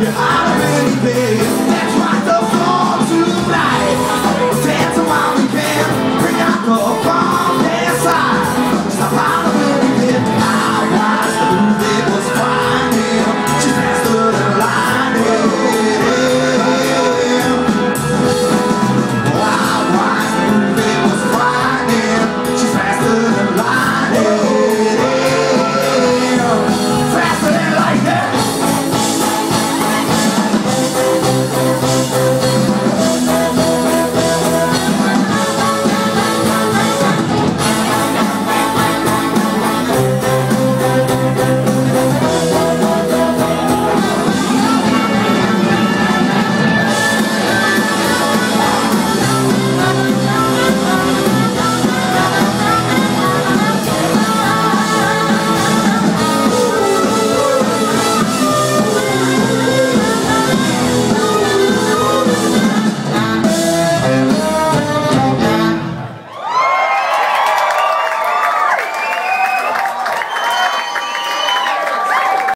Yeah, baby.